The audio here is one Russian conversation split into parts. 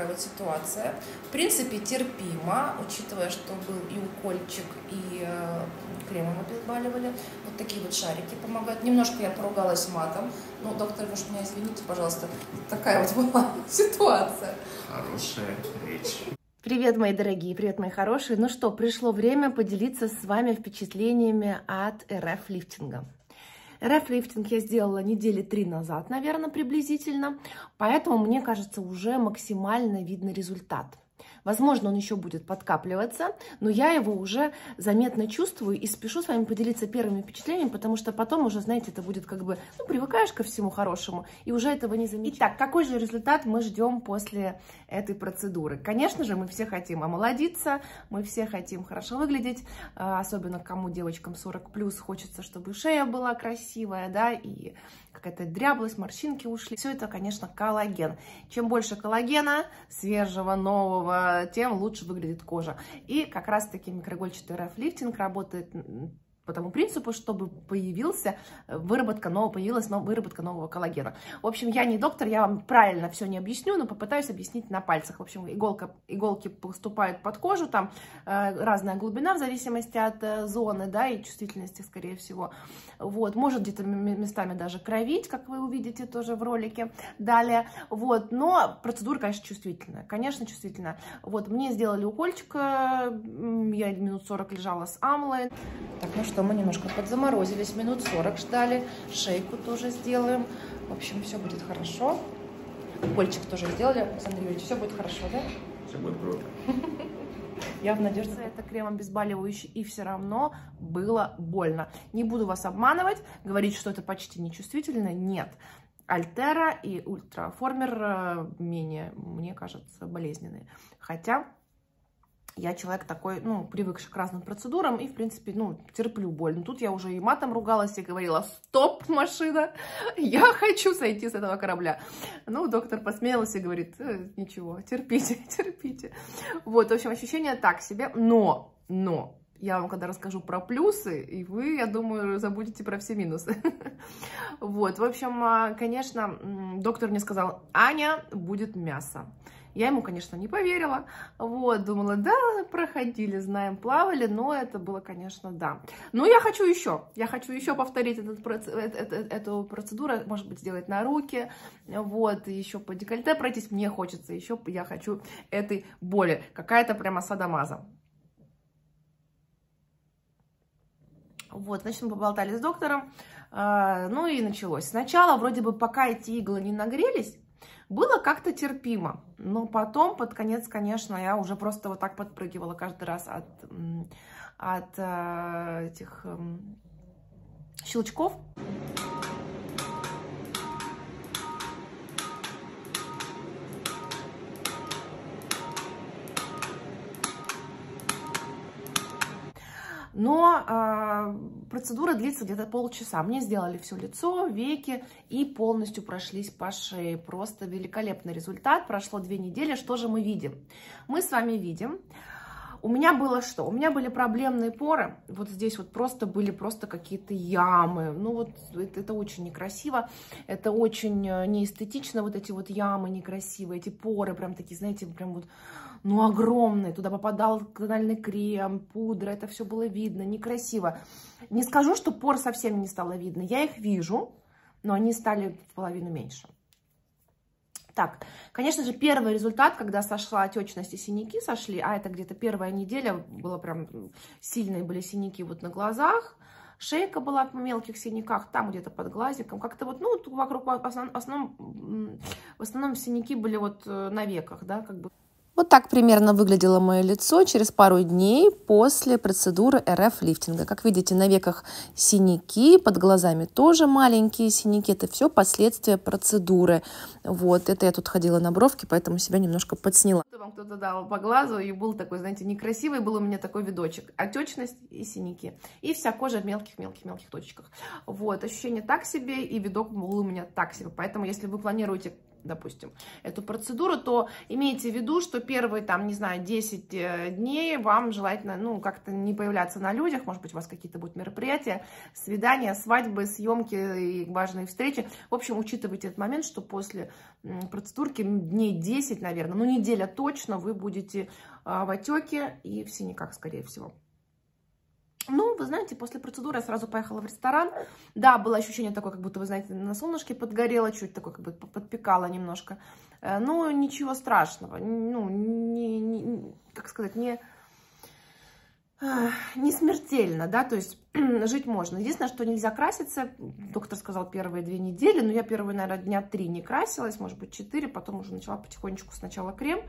такая вот ситуация. В принципе, терпимо, учитывая, что был и укольчик, и э, кремом обезболивали. Вот такие вот шарики помогают. Немножко я поругалась матом. Ну, доктор, вы уж меня извините, пожалуйста. Такая вот была ситуация. Хорошая речь. Привет, мои дорогие, привет, мои хорошие. Ну что, пришло время поделиться с вами впечатлениями от РФ лифтинга. РФ-лифтинг я сделала недели три назад, наверное, приблизительно, поэтому, мне кажется, уже максимально видно результат. Возможно, он еще будет подкапливаться, но я его уже заметно чувствую и спешу с вами поделиться первыми впечатлениями, потому что потом уже, знаете, это будет как бы, ну, привыкаешь ко всему хорошему, и уже этого не замечаешь. Итак, какой же результат мы ждем после этой процедуры? Конечно же, мы все хотим омолодиться, мы все хотим хорошо выглядеть, а, особенно кому девочкам 40+, хочется, чтобы шея была красивая, да, и какая-то дряблость, морщинки ушли. Все это, конечно, коллаген. Чем больше коллагена, свежего, нового, тем лучше выглядит кожа. И как раз-таки микроигольчатый РФ-лифтинг работает по тому принципу, чтобы появился э, выработка нового, появилась новая выработка нового коллагена. В общем, я не доктор, я вам правильно все не объясню, но попытаюсь объяснить на пальцах. В общем, иголка, иголки поступают под кожу, там э, разная глубина в зависимости от э, зоны, да, и чувствительности, скорее всего. Вот, может где-то местами даже кровить, как вы увидите тоже в ролике далее. Вот, но процедура, конечно, чувствительная, конечно, чувствительная. Вот, мне сделали укольчик, я минут 40 лежала с амлой. Так, ну что, что мы немножко подзаморозились, минут 40 ждали, шейку тоже сделаем. В общем, все будет хорошо. Польчик тоже сделали, Александр Юрьевич, все будет хорошо, да? Все будет круто. Я в надежде, это крем обезболивающий, и все равно было больно. Не буду вас обманывать, говорить, что это почти нечувствительно, нет. Альтера и Ультраформер э, менее, мне кажется, болезненные. Хотя я человек такой, ну, привыкший к разным процедурам и, в принципе, ну, терплю боль. Но тут я уже и матом ругалась и говорила, стоп, машина, я хочу сойти с этого корабля. Ну, доктор посмеялся и говорит, э, ничего, терпите, терпите. Вот, в общем, ощущение так себе, но, но, я вам когда расскажу про плюсы, и вы, я думаю, забудете про все минусы. Вот, в общем, а, конечно, доктор мне сказал, Аня, будет мясо. Я ему, конечно, не поверила, вот, думала, да, проходили, знаем, плавали, но это было, конечно, да. Но я хочу еще, я хочу еще повторить этот, эту процедуру, может быть, сделать на руки, вот, еще по декольте пройтись, мне хочется еще, я хочу этой боли, какая-то прямо садомаза. Вот, значит, мы поболтали с доктором, э, ну и началось. Сначала, вроде бы, пока эти иглы не нагрелись, было как-то терпимо, но потом, под конец, конечно, я уже просто вот так подпрыгивала каждый раз от, от э, этих э, щелчков. Но э, процедура длится где-то полчаса. Мне сделали все лицо, веки и полностью прошлись по шее. Просто великолепный результат. Прошло две недели. Что же мы видим? Мы с вами видим... У меня было что? У меня были проблемные поры. Вот здесь вот просто были просто какие-то ямы. Ну вот это, это очень некрасиво. Это очень э, неэстетично. Вот эти вот ямы некрасивые. Эти поры прям такие, знаете, прям вот ну, огромный. Туда попадал тональный крем, пудра, это все было видно, некрасиво. Не скажу, что пор совсем не стало видно. Я их вижу, но они стали в половину меньше. Так, конечно же, первый результат, когда сошла отечность и синяки сошли, а это где-то первая неделя, было прям сильные были синяки вот на глазах, шейка была в мелких синяках, там где-то под глазиком, как-то вот, ну, вокруг, в основном, в основном синяки были вот э, на веках, да, как бы. Вот так примерно выглядело мое лицо через пару дней после процедуры РФ-лифтинга. Как видите, на веках синяки, под глазами тоже маленькие синяки. Это все последствия процедуры. Вот, это я тут ходила на бровки, поэтому себя немножко подсняла. Вам кто-то дал по глазу, и был такой, знаете, некрасивый был у меня такой видочек. Отечность и синяки. И вся кожа в мелких-мелких-мелких точечках. Вот, ощущение так себе, и видок был у меня так себе. Поэтому, если вы планируете допустим, эту процедуру, то имейте в виду, что первые, там, не знаю, 10 э, дней вам желательно, ну, как-то не появляться на людях, может быть, у вас какие-то будут мероприятия, свидания, свадьбы, съемки и важные встречи. В общем, учитывайте этот момент, что после процедурки дней 10, наверное, ну, неделя точно вы будете а, в отеке и в синяках, скорее всего. Ну, вы знаете, после процедуры я сразу поехала в ресторан. Да, было ощущение такое, как будто, вы знаете, на солнышке подгорело, чуть такое, как бы подпекало немножко. Э, но ничего страшного. Ну, не, не, как сказать, не, не смертельно, да, то есть жить можно. Единственное, что нельзя краситься, доктор сказал первые две недели, но я первые, наверное, дня три не красилась, может быть, четыре, потом уже начала потихонечку сначала крем,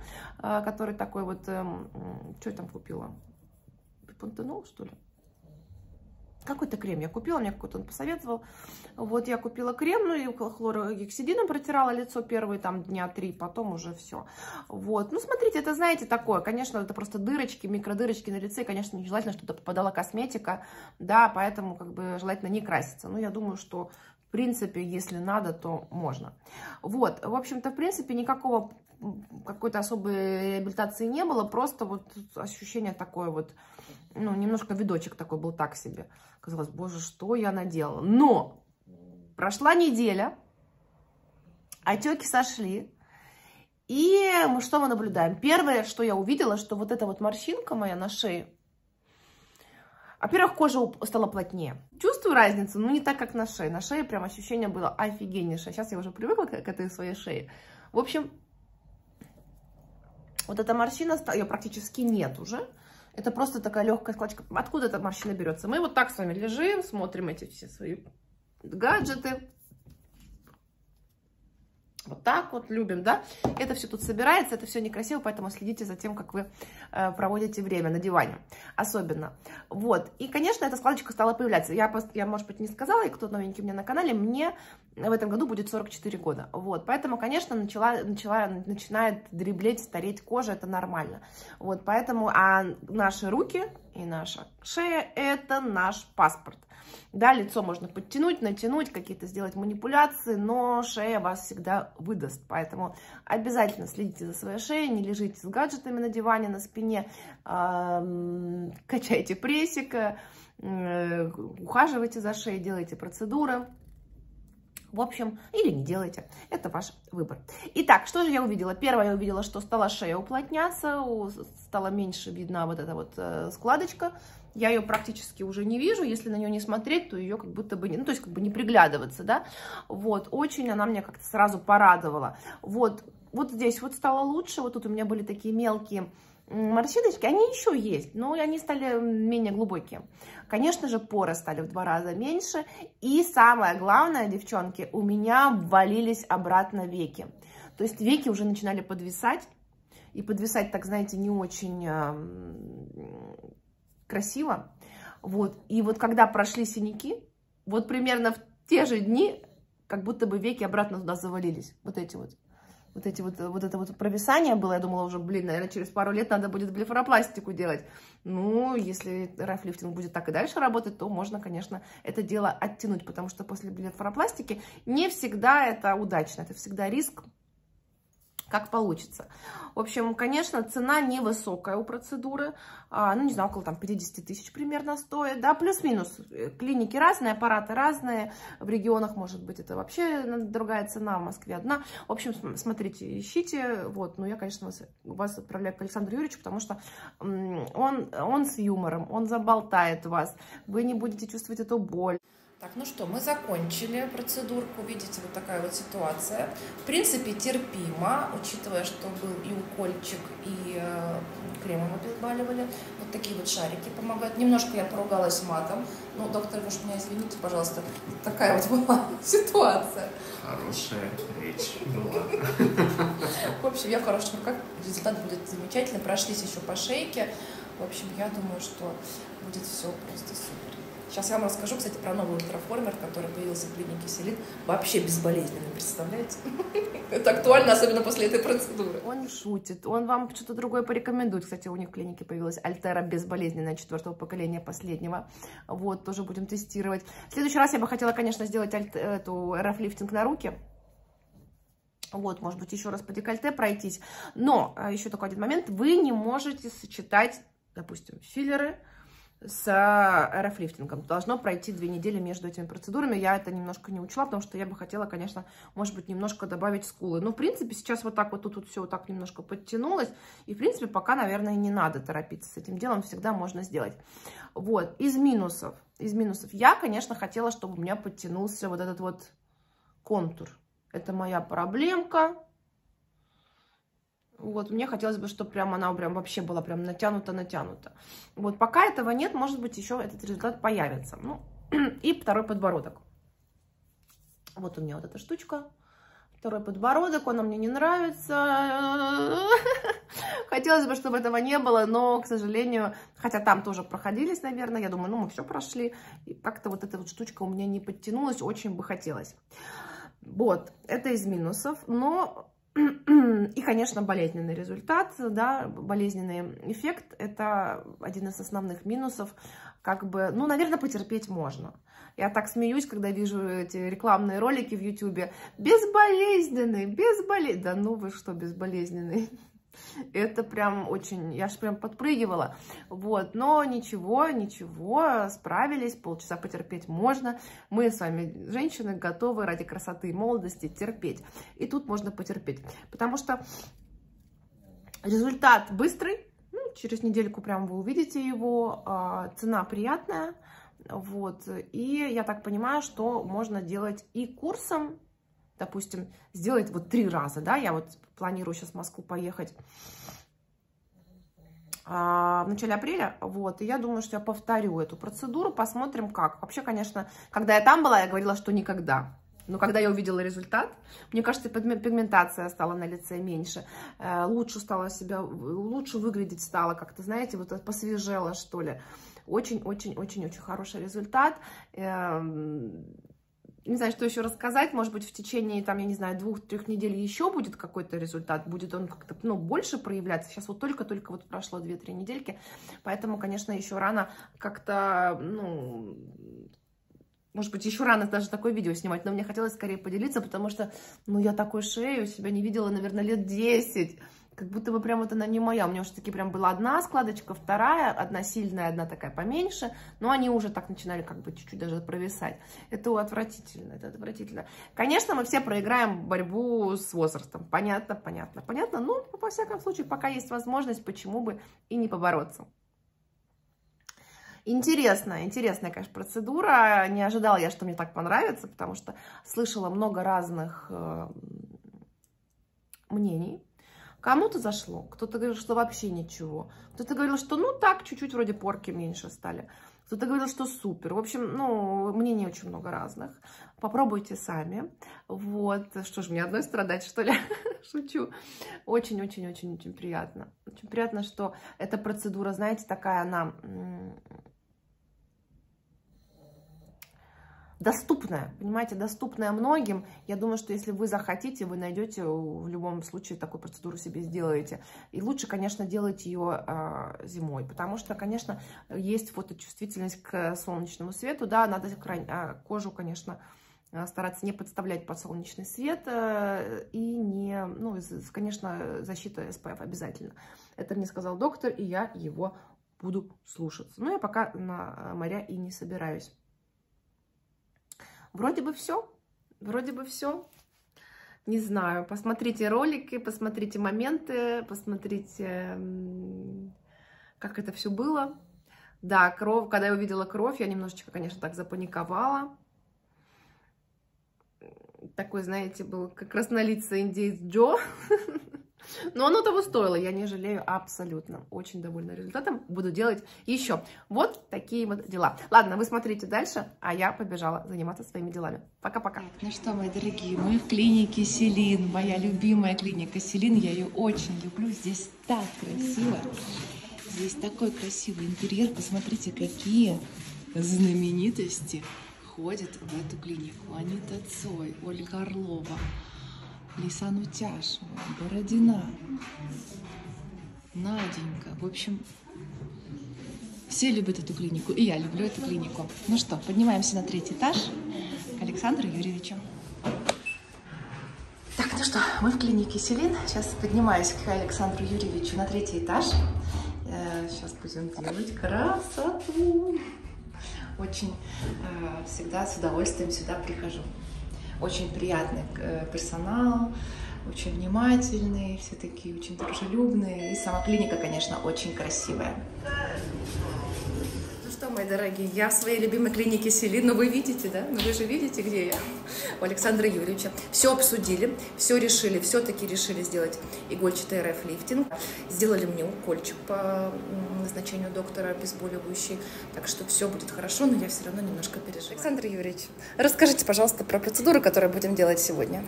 э, который такой вот, эм, что я там купила? Пантенол, что ли? Какой-то крем я купила, мне какой-то он посоветовал. Вот я купила крем, ну и хлорогексидином протирала лицо первые там дня три, потом уже все. Вот, ну смотрите, это знаете такое, конечно, это просто дырочки, микродырочки на лице, конечно, нежелательно, чтобы попадала косметика, да, поэтому как бы желательно не краситься. Но я думаю, что в принципе, если надо, то можно. Вот, в общем-то, в принципе, никакого какой-то особой реабилитации не было, просто вот ощущение такое вот, ну, немножко видочек такой был так себе. Казалось, боже, что я наделала. Но прошла неделя, отеки сошли, и мы что мы наблюдаем? Первое, что я увидела, что вот эта вот морщинка моя на шее, во-первых, кожа стала плотнее. Чувствую разницу, но не так, как на шее. На шее прям ощущение было офигеннейшее. Сейчас я уже привыкла к этой своей шее. В общем, вот эта морщина, ее практически нет уже. Это просто такая легкая складочка. Откуда эта морщина берется? Мы вот так с вами лежим, смотрим эти все свои гаджеты. Вот так вот любим, да? Это все тут собирается, это все некрасиво, поэтому следите за тем, как вы э, проводите время на диване. Особенно. Вот. И, конечно, эта складочка стала появляться. Я, я, может быть, не сказала, и кто новенький у меня на канале, мне в этом году будет 44 года. Вот. Поэтому, конечно, начала, начала, начинает дреблеть, стареть кожа, это нормально. Вот. Поэтому, а наши руки и наша шея – это наш паспорт. Да, лицо можно подтянуть, натянуть, какие-то сделать манипуляции, но шея вас всегда выдаст. Поэтому обязательно следите за своей шеей, не лежите с гаджетами на диване, на спине, качайте прессик, э, ухаживайте за шеей, делайте процедуры. В общем, или не делайте. Это ваш выбор. Итак, что же я увидела? Первое, я увидела, что стала шея уплотняться, стала меньше видна вот эта вот э, складочка. Я ее практически уже не вижу. Если на нее не смотреть, то ее как будто бы... Не, ну, то есть как бы не приглядываться, да. Вот, очень она меня как-то сразу порадовала. Вот, вот здесь вот стало лучше. Вот тут у меня были такие мелкие морщиночки, они еще есть, но они стали менее глубокие. Конечно же, поры стали в два раза меньше. И самое главное, девчонки, у меня ввалились обратно веки. То есть веки уже начинали подвисать. И подвисать, так знаете, не очень э, красиво. Вот. И вот когда прошли синяки, вот примерно в те же дни, как будто бы веки обратно туда завалились. Вот эти вот вот эти вот, вот это вот провисание было, я думала уже, блин, наверное, через пару лет надо будет блефаропластику делать. Ну, если рафлифтинг будет так и дальше работать, то можно, конечно, это дело оттянуть, потому что после блефаропластики не всегда это удачно, это всегда риск, как получится. В общем, конечно, цена невысокая у процедуры, а, ну, не знаю, около там 50 тысяч примерно стоит, да, плюс-минус. Клиники разные, аппараты разные, в регионах, может быть, это вообще другая цена, в Москве одна. В общем, смотрите, ищите, вот, ну, я, конечно, вас, вас отправляю к Александру Юрьевичу, потому что он, он с юмором, он заболтает вас, вы не будете чувствовать эту боль. Так, ну что, мы закончили процедурку, видите, вот такая вот ситуация. В принципе, терпимо, учитывая, что был и укольчик, и э, кремом обезболивали. Вот такие вот шарики помогают. Немножко я поругалась матом. Ну, доктор, вы уж меня извините, пожалуйста, такая вот была ситуация. Хорошая речь была. В общем, я в хороших руках, результат будет замечательный. Прошлись еще по шейке. В общем, я думаю, что будет все просто супер. Сейчас я вам расскажу, кстати, про новый ультраформер, который появился в клинике Селит. Вообще безболезненно, представляете? Это актуально, особенно после этой процедуры. Он шутит, он вам что-то другое порекомендует. Кстати, у них в клинике появилась Альтера безболезненная четвертого поколения последнего. Вот, тоже будем тестировать. В следующий раз я бы хотела, конечно, сделать альт, эту РФ-лифтинг на руки. Вот, может быть, еще раз по декольте пройтись. Но а, еще такой один момент. Вы не можете сочетать, допустим, филлеры с РФ-лифтингом. Должно пройти две недели между этими процедурами. Я это немножко не учла, потому что я бы хотела, конечно, может быть, немножко добавить скулы. Но, в принципе, сейчас вот так вот тут, тут все вот так немножко подтянулось. И, в принципе, пока, наверное, не надо торопиться с этим делом. Всегда можно сделать. Вот, из минусов. Из минусов. Я, конечно, хотела, чтобы у меня подтянулся вот этот вот контур. Это моя проблемка. Вот, мне хотелось бы, чтобы прям она прям вообще была прям натянута-натянута. Вот, пока этого нет, может быть, еще этот результат появится. Ну, и второй подбородок. Вот у меня вот эта штучка. Второй подбородок, он мне не нравится. Хотелось бы, чтобы этого не было, но, к сожалению, хотя там тоже проходились, наверное, я думаю, ну, мы все прошли. И как-то вот эта вот штучка у меня не подтянулась, очень бы хотелось. Вот, это из минусов, но и, конечно, болезненный результат, да, болезненный эффект – это один из основных минусов. Как бы, ну, наверное, потерпеть можно. Я так смеюсь, когда вижу эти рекламные ролики в Ютубе. Безболезненный, безболезненный. Да ну вы что, безболезненный? Это прям очень, я же прям подпрыгивала. Вот, но ничего, ничего, справились, полчаса потерпеть можно. Мы с вами, женщины, готовы ради красоты и молодости терпеть. И тут можно потерпеть, потому что результат быстрый, ну, через недельку прям вы увидите его, а, цена приятная, вот, и я так понимаю, что можно делать и курсом, допустим, сделать вот три раза, да, я вот планирую сейчас в Москву поехать а, в начале апреля, вот, и я думаю, что я повторю эту процедуру, посмотрим как. Вообще, конечно, когда я там была, я говорила, что никогда, но когда я увидела результат, мне кажется, пигментация стала на лице меньше, э, лучше стала себя, лучше выглядеть стала, как-то, знаете, вот посвежела, что ли. Очень-очень-очень-очень хороший результат. Не знаю, что еще рассказать, может быть, в течение, там, я не знаю, двух-трех недель еще будет какой-то результат, будет он как-то, ну, больше проявляться. Сейчас вот только-только вот прошло две-три недельки, поэтому, конечно, еще рано как-то, ну, может быть, еще рано даже такое видео снимать, но мне хотелось скорее поделиться, потому что, ну, я такой шею себя не видела, наверное, лет 10 как будто бы прям вот она не моя. У меня уже таки прям была одна складочка, вторая, одна сильная, одна такая поменьше, но они уже так начинали как бы чуть-чуть даже провисать. Это отвратительно, это отвратительно. Конечно, мы все проиграем борьбу с возрастом, понятно, понятно, понятно, но во всяком случае, пока есть возможность, почему бы и не побороться. Интересная, интересная, конечно, процедура. Не ожидала я, что мне так понравится, потому что слышала много разных э, мнений Кому-то зашло, кто-то говорил, что вообще ничего. Кто-то говорил, что ну так, чуть-чуть вроде порки меньше стали. Кто-то говорил, что супер. В общем, ну, мнений очень много разных. Попробуйте сами. Вот. Что ж, мне одной страдать, что ли? Шучу. Очень-очень-очень-очень приятно. Очень приятно, что эта процедура, знаете, такая она доступная, понимаете, доступная многим. Я думаю, что если вы захотите, вы найдете в любом случае такую процедуру себе сделаете. И лучше, конечно, делать ее э, зимой, потому что, конечно, есть фоточувствительность к солнечному свету, да, надо э, кожу, конечно, стараться не подставлять под солнечный свет э, и не, ну, конечно, защита SPF обязательно. Это мне сказал доктор, и я его буду слушаться. Но я пока на моря и не собираюсь. Вроде бы все. Вроде бы все. Не знаю. Посмотрите ролики, посмотрите моменты, посмотрите, как это все было. Да, кровь, когда я увидела кровь, я немножечко, конечно, так запаниковала. Такой, знаете, был как краснолицый индейец Джо. Но оно того стоило, я не жалею абсолютно. Очень довольна результатом. Буду делать еще. Вот такие вот дела. Ладно, вы смотрите дальше, а я побежала заниматься своими делами. Пока-пока. Ну что, мои дорогие, мы в клинике Селин. Моя любимая клиника Селин. Я ее очень люблю. Здесь так красиво. Здесь такой красивый интерьер. Посмотрите, какие знаменитости ходят в эту клинику. Анита Цой, Ольга Орлова. Лисан Утяшева, Бородина, Наденька. В общем, все любят эту клинику, и я люблю эту клинику. Ну что, поднимаемся на третий этаж к Александру Юрьевичу. Так, Ну что, мы в клинике Селин. Сейчас поднимаюсь к Александру Юрьевичу на третий этаж. Сейчас э, будем делать красоту. Очень э, всегда с удовольствием сюда прихожу. Очень приятный э, персонал, очень внимательные, все такие очень дружелюбные. И сама клиника, конечно, очень красивая что, мои дорогие, я в своей любимой клинике Селин, ну вы видите, да? Ну вы же видите, где я? У Александра Юрьевича. Все обсудили, все решили, все-таки решили сделать игольчатый РФ-лифтинг. Сделали мне укольчик по назначению доктора обезболивающий, так что все будет хорошо, но я все равно немножко переживаю. Александр Юрьевич, расскажите, пожалуйста, про процедуру, которую будем делать сегодня.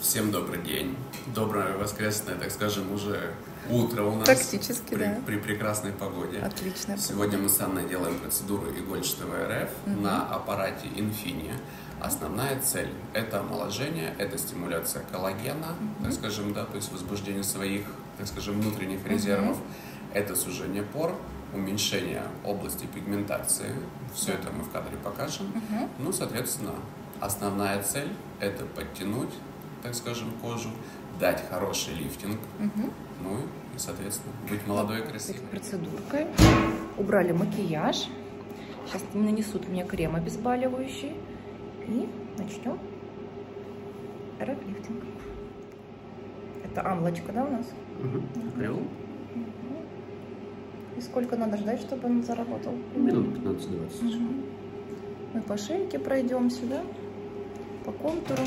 Всем добрый день. Доброе воскресное, так скажем, уже утро у нас. Практически, при, да. При прекрасной погоде. Отлично. Сегодня мы с Анной делаем процедуру игольчатого РФ угу. на аппарате Infinia. Основная цель – это омоложение, это стимуляция коллагена, угу. так скажем, да, то есть возбуждение своих, так скажем, внутренних резервов. Угу. Это сужение пор, уменьшение области пигментации. Все это мы в кадре покажем. Угу. Ну, соответственно, основная цель – это подтянуть так скажем, кожу, дать хороший лифтинг, угу. ну и, соответственно, быть молодой и красивой. Процедуркой. Убрали макияж. Сейчас нанесут мне крем обезболивающий. И начнем рэп-лифтинг. Это амлочка, да, у нас? Угу. Угу. И сколько надо ждать, чтобы он заработал? Минут 15-20. Угу. Мы по шейке пройдем сюда, по контуру.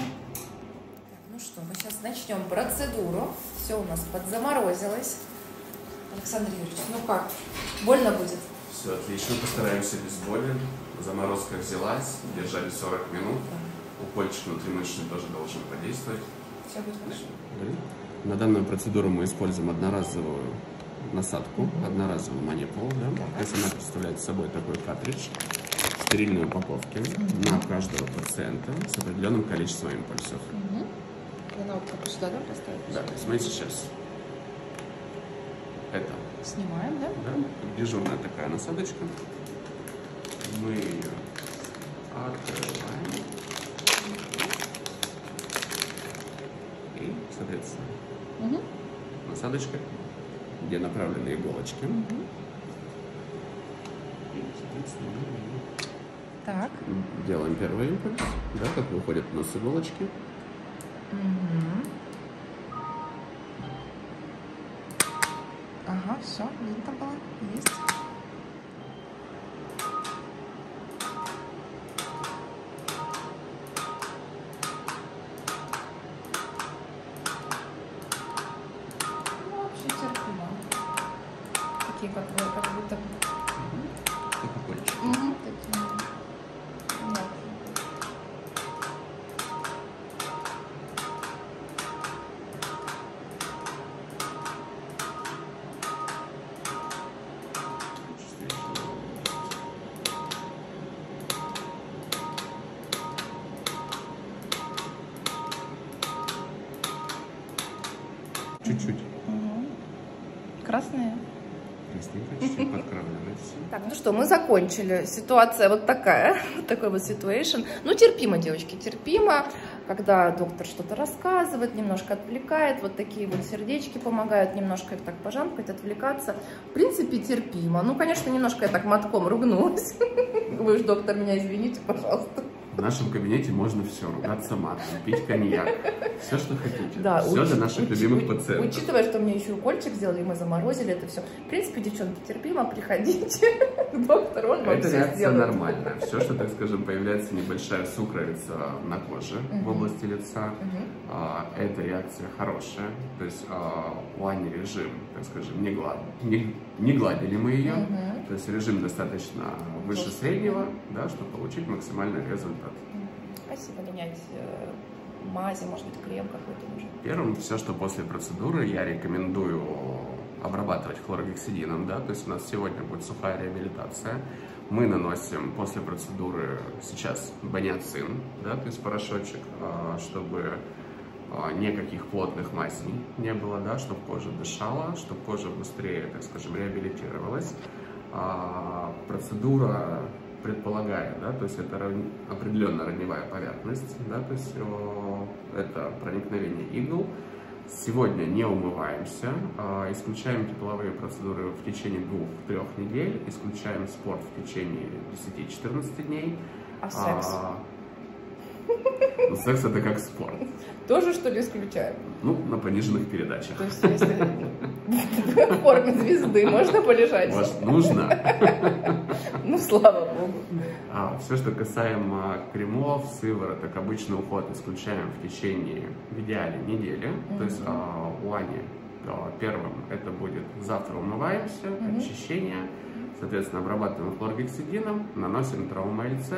Ну что, мы сейчас начнем процедуру. Все у нас подзаморозилось. Александр Юрьевич, ну как, больно будет? Все отлично, постараемся без боли. Заморозка взялась, держали 40 минут. Да. Укольчик внутримышечный тоже должен подействовать. Все будет хорошо. На данную процедуру мы используем одноразовую насадку, одноразовую манипулу. Да? То есть она представляет собой такой картридж стерильной упаковки на каждого пациента с определенным количеством импульсов. Угу. Она вот сюда, да, поставить? Да, смотрите сейчас. Это. Снимаем, да? Да, дежурная такая насадочка. Мы ее открываем. И, соответственно, угу. насадочка, где направлены иголочки. Угу. И, соответственно, мы так. делаем первый импульс, да, как выходят у нас иголочки. Угу. Ага, все, видно было, есть. Ну, Чуть-чуть. Угу. Красные. Так, ну что, мы закончили. Ситуация вот такая, такой вот ситуация. Ну, терпимо, девочки, терпимо. Когда доктор что-то рассказывает, немножко отвлекает, вот такие вот сердечки помогают немножко их так пожамкать, отвлекаться. В принципе, терпимо. Ну, конечно, немножко я так мотком ругнулась. Вы же, доктор, меня извините, пожалуйста. В нашем кабинете можно все, ругаться матом, пить коньяк, все, что хотите. Да, все уч, для наших уч, любимых пациентов. Учитывая, что мне еще укольчик сделали, мы заморозили это все. В принципе, девчонки, терпимо, приходите к доктору, он вам Это реакция сделает. нормальная. Все, что, так скажем, появляется небольшая сукровица на коже в области лица, эта реакция хорошая. То есть у Ани режим, так скажем, не, глад... не, не гладили мы ее. То есть режим достаточно выше среднего, да, чтобы получить максимальный результат. Спасибо, менять э, мази, может быть, крем какой-то нужен. Первым, все, что после процедуры, я рекомендую обрабатывать хлоргексидином, да, то есть у нас сегодня будет сухая реабилитация. Мы наносим после процедуры сейчас баниацин, да, то есть порошочек, а, чтобы а, никаких плотных мазей не было, да, чтобы кожа дышала, чтобы кожа быстрее, так скажем, реабилитировалась. А, процедура предполагаю, да, то есть это равни, определенная раневая поверхность, да, то есть это проникновение игл. Сегодня не умываемся, а, исключаем тепловые процедуры в течение двух-трех недель, исключаем спорт в течение 10-14 дней. А секс? А, ну, секс это как спорт. Тоже что ли исключаем? Ну, на пониженных передачах. То есть если в форме звезды можно полежать? Может, нужно. Ну, слава богу. А, все, что касаемо кремов, сывороток, обычный уход исключаем в течение, в идеале, недели. То есть а, у Ани а, первым это будет завтра умываемся, очищение, соответственно, обрабатываем хлоргексидином, наносим травмальц,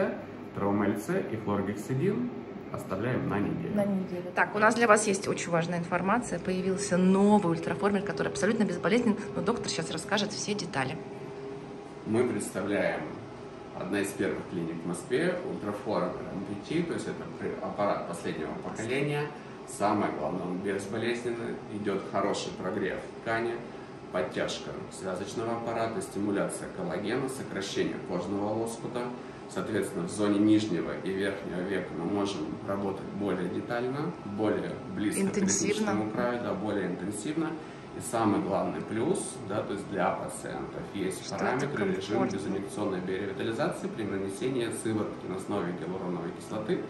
травмальц и хлоргексидин оставляем на неделю. На неделю. Так, у нас для вас есть очень важная информация. Появился новый ультраформер, который абсолютно безболезненен, но доктор сейчас расскажет все детали. Мы представляем одна из первых клиник в Москве, ультраформер MPT, то есть это аппарат последнего поколения. Самое главное, он безболезненный, идет хороший прогрев ткани, подтяжка связочного аппарата, стимуляция коллагена, сокращение кожного лоскута. Соответственно, в зоне нижнего и верхнего века мы можем работать более детально, более близко Интенсивно. к краю, да, более интенсивно. И самый главный плюс, да, то есть для пациентов есть Что параметры режима безинъекционной биоревитализации при нанесении сыворотки на основе гиалуроновой кислоты.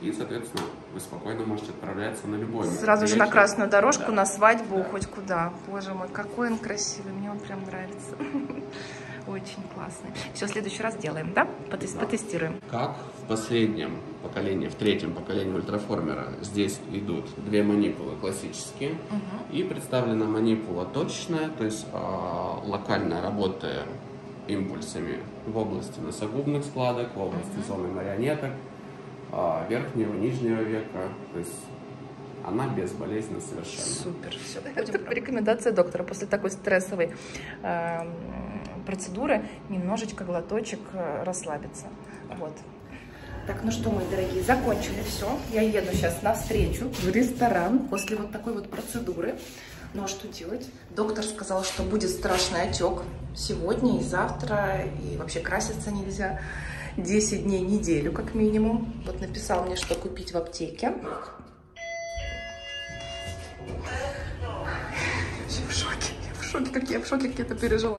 И, соответственно, вы спокойно можете отправляться на любой Сразу же на красную дорожку, Да. на свадьбу, Да. хоть куда. Боже мой, какой он красивый, мне он прям нравится. Очень классный. Все, в следующий раз делаем, да? Потес- Да. Потестируем. Как в последнем поколении, в третьем поколении ультраформера, здесь идут две манипулы классические. И представлена манипула точечная, то есть а, локальная работа импульсами в области носогубных складок, в области зоны марионеток, а, верхнего, нижнего века. То есть она безболезненна совершенно. Супер, все. Это рекомендация доктора после такой стрессовой э, процедуры немножечко глоточек э, расслабиться. Вот. Так, ну что, мои дорогие, закончили все. Я еду сейчас на встречу в ресторан после вот такой вот процедуры. Ну а что делать? Доктор сказал, что будет страшный отек сегодня и завтра, и вообще краситься нельзя. 10 дней, неделю как минимум. Вот написал мне, что купить в аптеке. Я в шоке, я в шоке, как я в шоке, как это пережила.